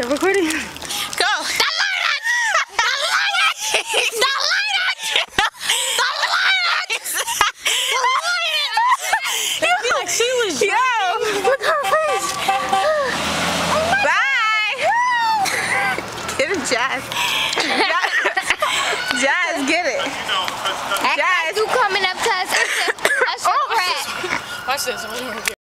You're recording? Go. The light The light The light The light The light It'd like she was Yo, look at her face. Bye. Get it, Jazz. Jazz, get it. Act Jazz. like you coming up to us. That's a, Oh. Watch this.